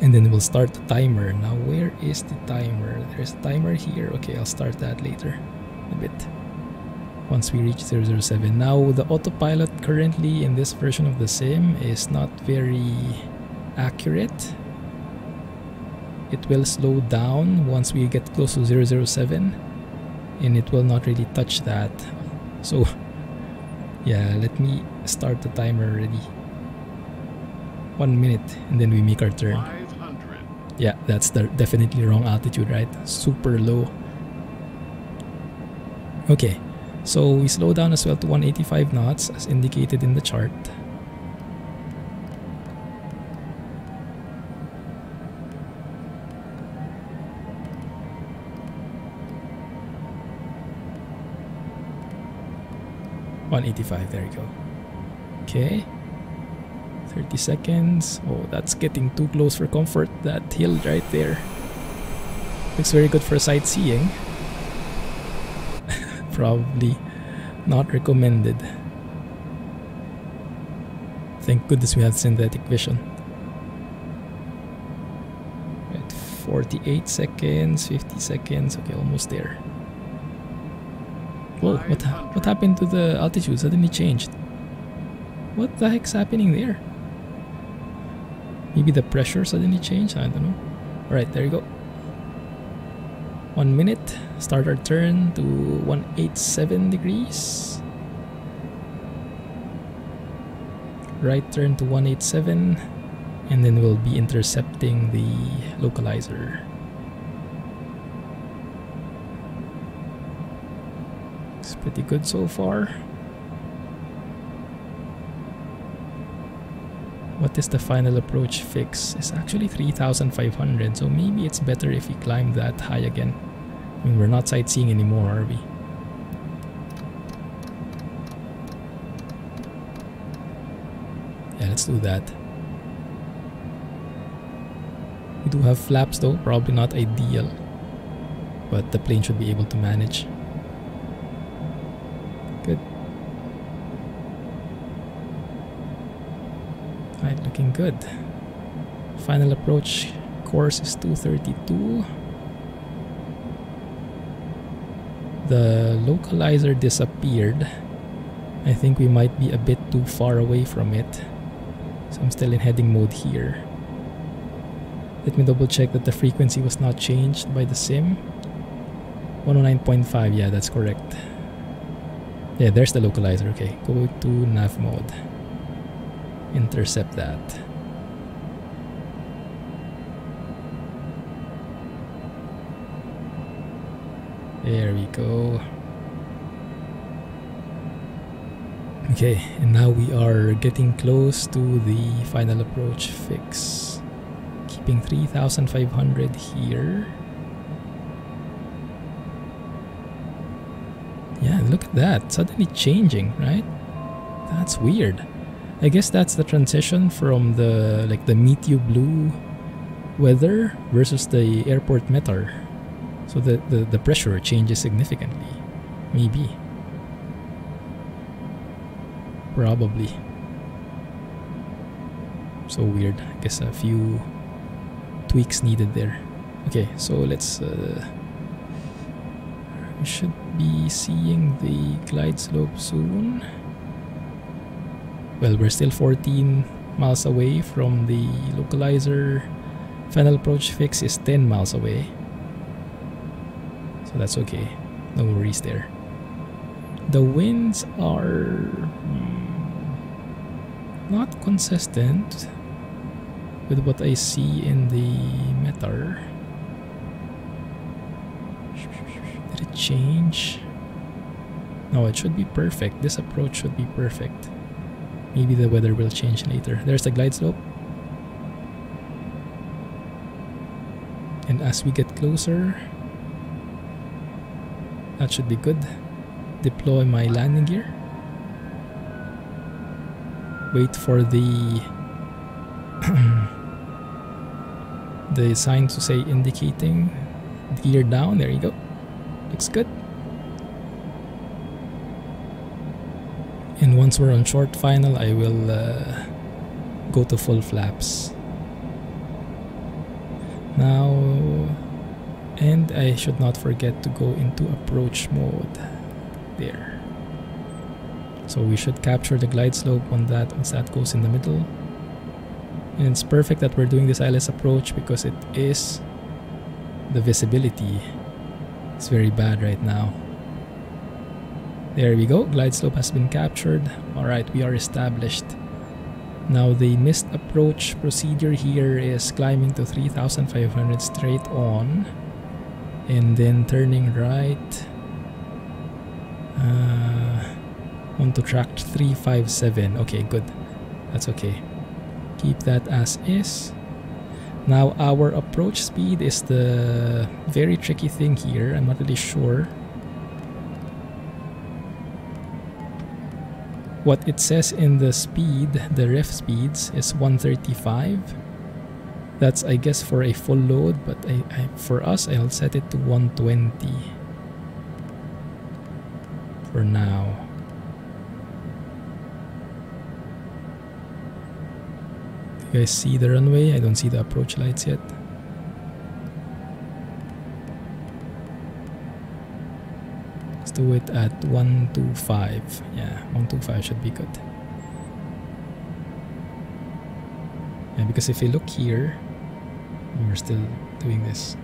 And then we'll start the timer. Now, where is the timer? There's a timer here. Okay, I'll start that later a bit once we reach 007. Now the autopilot currently in this version of the sim is not very accurate. It will slow down once we get close to 007 and it will not really touch that. So yeah, let me start the timer already. One minute and then we make our turn. Yeah, that's the definitely wrong altitude, right? Super low. Okay, so we slow down as well to 185 knots as indicated in the chart. One eighty-five. There you go. Okay. 30 seconds. Oh, that's getting too close for comfort. That hill right there. Looks very good for sightseeing probably not recommended. Thank goodness we have synthetic vision. Right, 48 seconds, 50 seconds, okay, almost there. Whoa, what, what happened to the altitude? Suddenly changed. What the heck's happening there? Maybe the pressure suddenly changed? I don't know. Alright, there you go one minute start our turn to 187 degrees right turn to 187 and then we'll be intercepting the localizer it's pretty good so far what is the final approach fix? It's actually 3,500, so maybe it's better if we climb that high again. Mean, we're not sightseeing anymore, are we? Yeah, let's do that. We do have flaps though, probably not ideal. But the plane should be able to manage. Good. Alright, looking good. Final approach course is 232. The localizer disappeared. I think we might be a bit too far away from it. So I'm still in heading mode here. Let me double check that the frequency was not changed by the sim. 109.5, yeah, that's correct. Yeah, there's the localizer. Okay, go to nav mode. Intercept that. There we go. Okay, and now we are getting close to the final approach fix. Keeping 3,500 here. Yeah, look at that. Suddenly changing, right? That's weird. I guess that's the transition from the like the Meteoblue weather versus the airport METAR. So the, the, the pressure changes significantly. Maybe. Probably. So weird. I guess a few tweaks needed there. Okay, so let's uh, we should be seeing the glide slope soon. Well, we're still 14 miles away from the localizer. Final approach fix is 10 miles away. That's okay. No worries there. The winds are mm, not consistent with what I see in the METAR. Did it change? No, it should be perfect. This approach should be perfect. Maybe the weather will change later. There's the glide slope. And as we get closer, that should be good. Deploy my landing gear. Wait for the the sign to say indicating gear down. There you go. Looks good. And once we're on short final, I will uh, go to full flaps. Now, and I should not forget to go into approach mode. There. So we should capture the glide slope on that once that goes in the middle. And it's perfect that we're doing this ILS approach because it is the visibility. It's very bad right now. There we go, glide slope has been captured. Alright, we are established. Now the missed approach procedure here is climbing to 3500 straight on and then turning right uh, onto track 357. Okay, good. That's okay keep that as is now our approach speed is the very tricky thing here I'm not really sure what it says in the speed the ref speeds is 135 that's I guess for a full load but I, I, for us I'll set it to 120 for now You guys see the runway? I don't see the approach lights yet. Let's do it at 125. Yeah, 125 should be good. Yeah, because if you look here, we're still doing this.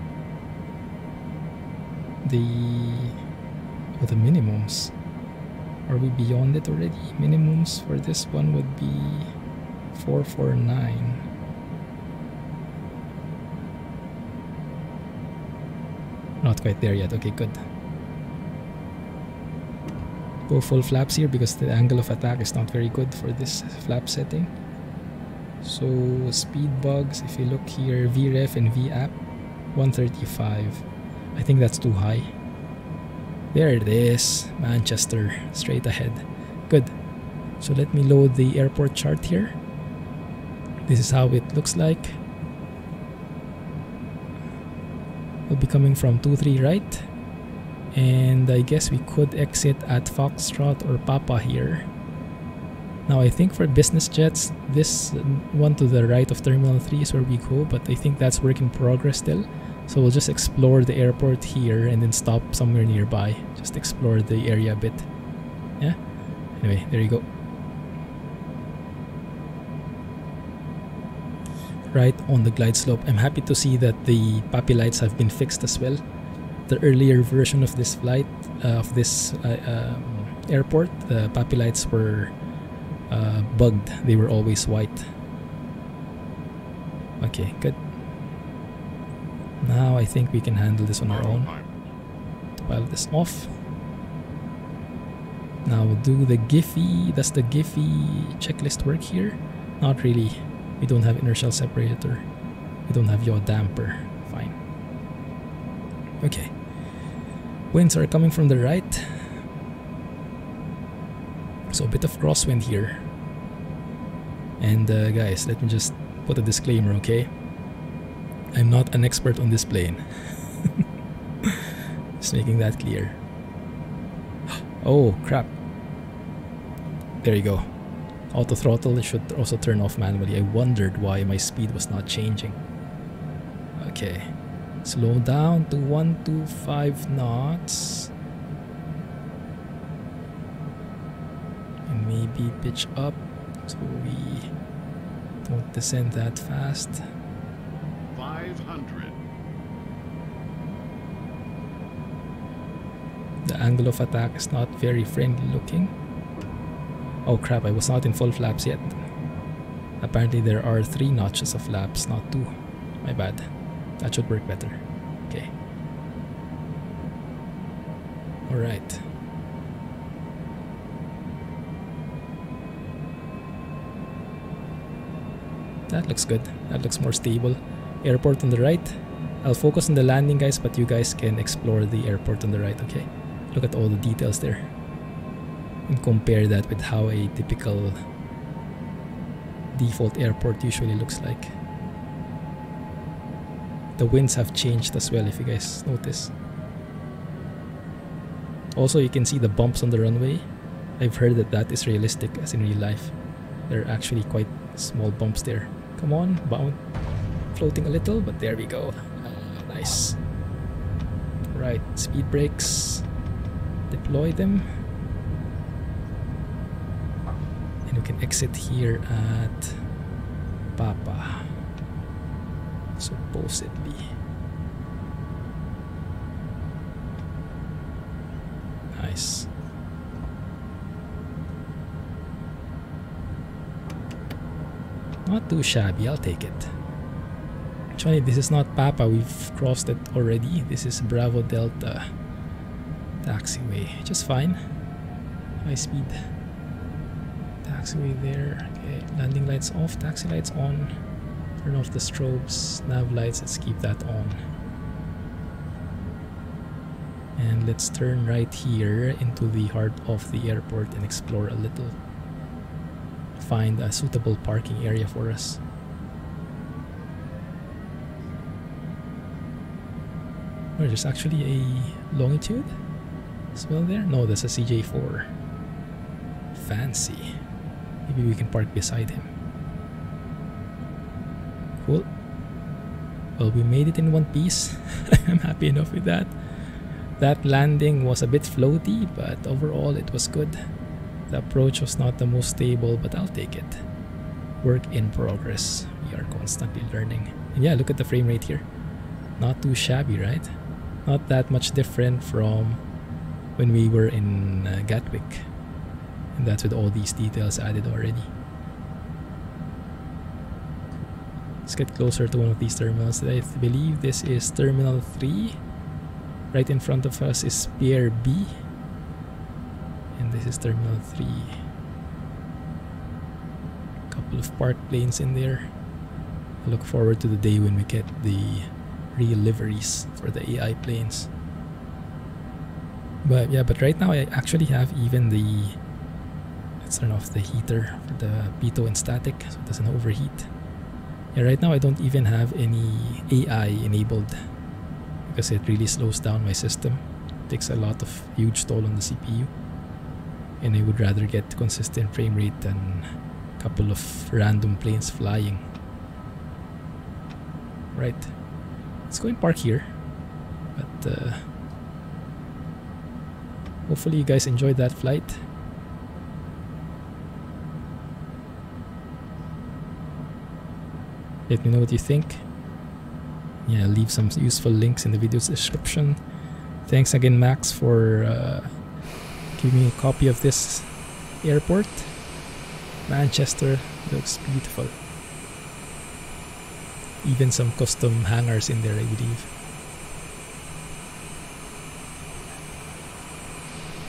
The oh, the minimums. Are we beyond it already? Minimums for this one would be 449. Not quite there yet. Okay, good. Go full flaps here because the angle of attack is not very good for this flap setting. So speed bugs, if you look here, VREF and VAP, 135. I think that's too high. There it is, Manchester, straight ahead. Good. So let me load the airport chart here. This is how it looks like. We'll be coming from 2-3 right. And I guess we could exit at Foxtrot or Papa here. Now I think for business jets, this one to the right of Terminal 3 is where we go, but I think that's work in progress still. So we'll just explore the airport here and then stop somewhere nearby. Just explore the area a bit. Yeah? Anyway, there you go. Right on the glide slope. I'm happy to see that the PAPI lights have been fixed as well. The earlier version of this flight, uh, of this uh, um, airport, the PAPI lights were uh, bugged. They were always white. Okay, good. Now I think we can handle this on our own. To pilot this off. Now we'll do the Giphy. Does the Giphy checklist work here? Not really. We don't have inertial separator. We don't have yaw damper. Fine. Okay. Winds are coming from the right. Bit of crosswind here. And uh, guys, let me just put a disclaimer, okay? I'm not an expert on this plane. just making that clear. Oh, crap. There you go. Auto throttle should also turn off manually. I wondered why my speed was not changing. Okay. Slow down to 125 knots. Maybe pitch up so we don't descend that fast. 500. The angle of attack is not very friendly looking. Oh crap, I was not in full flaps yet. Apparently there are three notches of flaps, not two. My bad. That should work better. Okay. Alright. That looks good. That looks more stable. Airport on the right. I'll focus on the landing guys, but you guys can explore the airport on the right, okay? Look at all the details there. And compare that with how a typical default airport usually looks like. The winds have changed as well if you guys notice. Also, you can see the bumps on the runway. I've heard that that is realistic as in real life. There are actually quite small bumps there. Come on, bound. Floating a little, but there we go. Ah, nice. Right, speed brakes. Deploy them. And we can exit here at Papa. Supposedly. Nice. Not too shabby, I'll take it. Actually, this is not Papa, we've crossed it already. This is Bravo Delta taxiway. Just fine. High speed. Taxiway there. Okay, landing lights off, taxi lights on. Turn off the strobes, nav lights, let's keep that on. And let's turn right here into the heart of the airport and explore a little. Find a suitable parking area for us. Oh, there's actually a longitude as well there? No, that's a CJ4. Fancy. Maybe we can park beside him. Cool. Well, we made it in one piece. I'm happy enough with that. That landing was a bit floaty, but overall it was good. The approach was not the most stable, but I'll take it. Work in progress. We are constantly learning. And yeah, look at the frame rate here. Not too shabby, right? Not that much different from when we were in uh, Gatwick. And that's with all these details added already. Let's get closer to one of these terminals. I believe this is Terminal 3. Right in front of us is Pier B. This is Terminal 3. Couple couple of park planes in there. I look forward to the day when we get the real liveries for the AI planes. But yeah, but right now I actually have even the let's turn off the heater for the pitot and static so it doesn't overheat. Yeah, right now I don't even have any AI enabled because it really slows down my system. Takes a lot of huge toll on the CPU. And I would rather get consistent frame rate than a couple of random planes flying. Right. Let's go and park here. But uh, hopefully you guys enjoyed that flight. Let me know what you think. Yeah, leave some useful links in the video's description. Thanks again, Max, for uh, giving me a copy of this airport. Manchester looks beautiful. Even some custom hangars in there, I believe.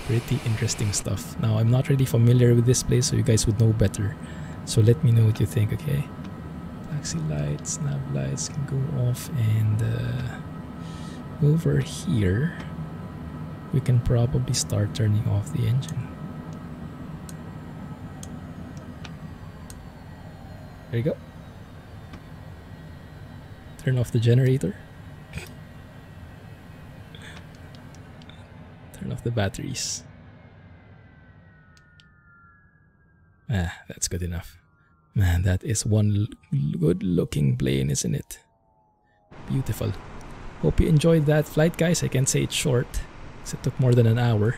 Pretty interesting stuff. Now, I'm not really familiar with this place, so you guys would know better. So let me know what you think, okay? Taxi lights, nav lights can go off, and uh, over here, we can probably start turning off the engine. There you go. Turn off the generator. Turn off the batteries. Ah, that's good enough. Man, that is one good looking plane, isn't it? Beautiful. Hope you enjoyed that flight, guys. I can say it's short, because it took more than an hour.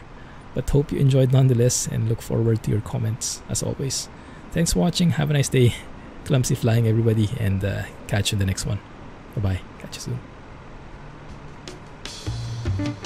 But hope you enjoyed nonetheless and look forward to your comments as always. Thanks for watching. Have a nice day. Clumsy flying, everybody, and uh, catch you in the next one. Bye bye. Catch you soon.